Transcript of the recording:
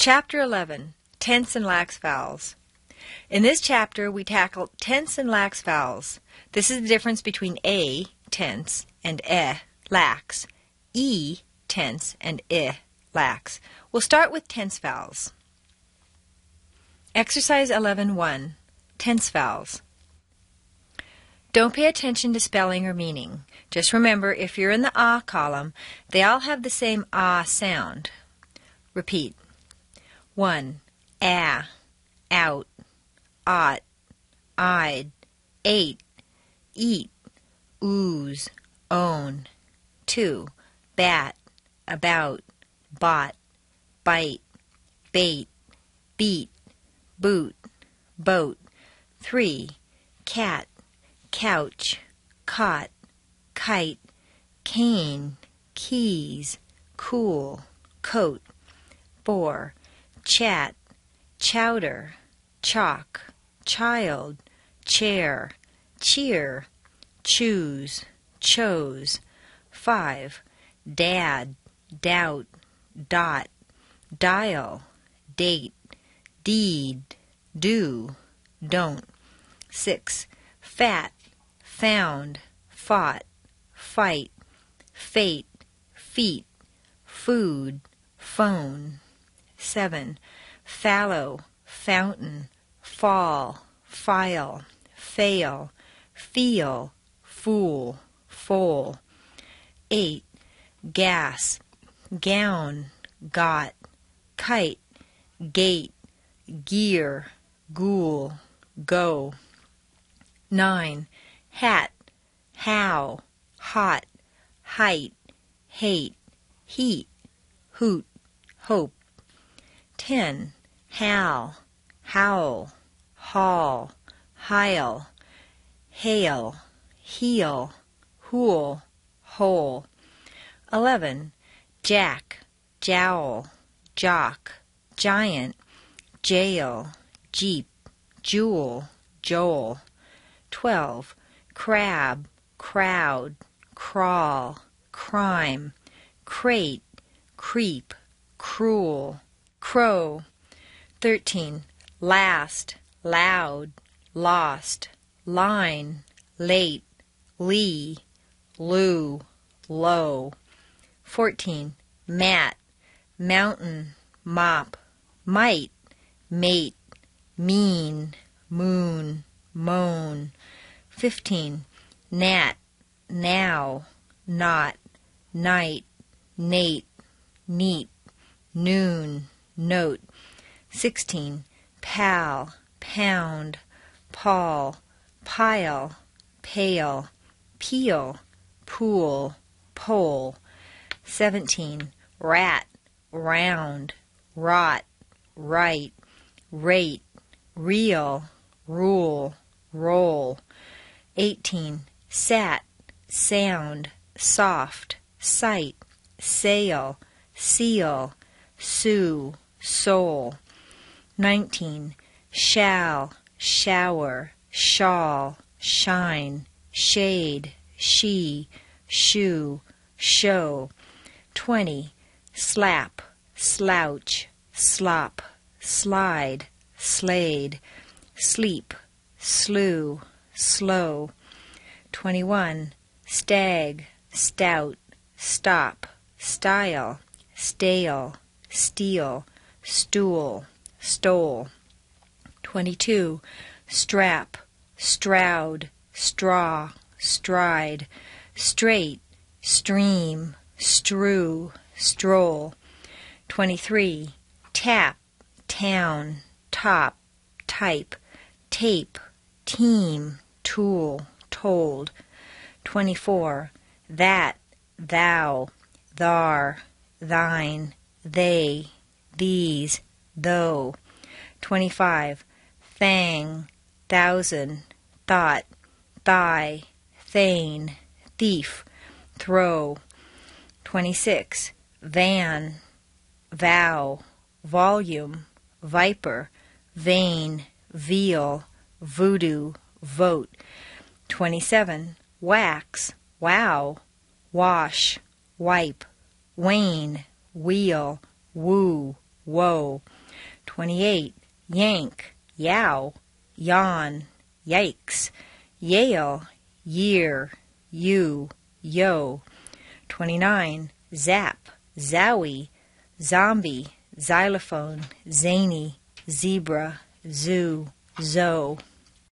Chapter 11 Tense and Lax Vowels. In this chapter, we tackle tense and lax vowels. This is the difference between A, tense, and E, lax, E, tense, and I, lax. We'll start with tense vowels. Exercise 11.1 Tense vowels. Don't pay attention to spelling or meaning. Just remember, if you're in the ah column, they all have the same ah sound. Repeat. 1. Ah, out, ought, I'd, ate, eat, ooze, own. 2. Bat, about, bought, bite, bait, beat, boot, boat. 3. Cat, couch, cot, kite, cane, keys, cool, coat. 4 chat, chowder, chalk, child, chair, cheer, choose, chose. 5. Dad, doubt, dot, dial, date, deed, do, don't. 6. Fat, found, fought, fight, fate, feet, food, phone. 7. Fallow, fountain, fall, file, fail, feel, fool, foal. 8. Gas, gown, got, kite, gate, gear, ghoul, go. 9. Hat, how, hot, height, hate, heat, hoot, hope. 10. Hal, howl, haul, heil, hail, heel, hool, hole. 11. Jack, jowl, jock, giant, jail, jeep, jewel, joel. 12. Crab, crowd, crawl, crime, crate, creep, cruel, crow. 13. Last, loud, lost, line, late, lee, loo, low. 14. Mat, mountain, mop, might, mate, mean, moon, moan. 15. Nat, now, not, night, Nate, neat, noon, note. 16. Pal, pound, Paul, pile, pale, peel, pool, pole. 17. Rat, round, rot, right, rate, real, rule, roll. 18. Sat, sound, soft, sight, sail, seal, sue, soul. 19. Shall, shower, shawl, shine, shade, she, shoe, show. 20. Slap, slouch, slop, slide, slade, sleep, slew, slow. 21. Stag, stout, stop, style, stale, steal, stool, stole. 22. Strap, stroud, straw, stride, straight, stream, strew, stroll. 23. Tap, town, top, type, tape, team, tool, told. 24. That, thou, thar, thine, they, these, though. 25. Thang, thousand, thought, thigh, thane, thief, throw. 26. Van, vow, volume, viper, vein, veal, voodoo, vote. 27. Wax, wow, wash, wipe, wane, wheel, woo, woe. 28. Yank, yow, yawn, yikes. Yale, year, you, yo. 29. Zap, zowie, zombie, xylophone, zany, zebra, zoo, zo.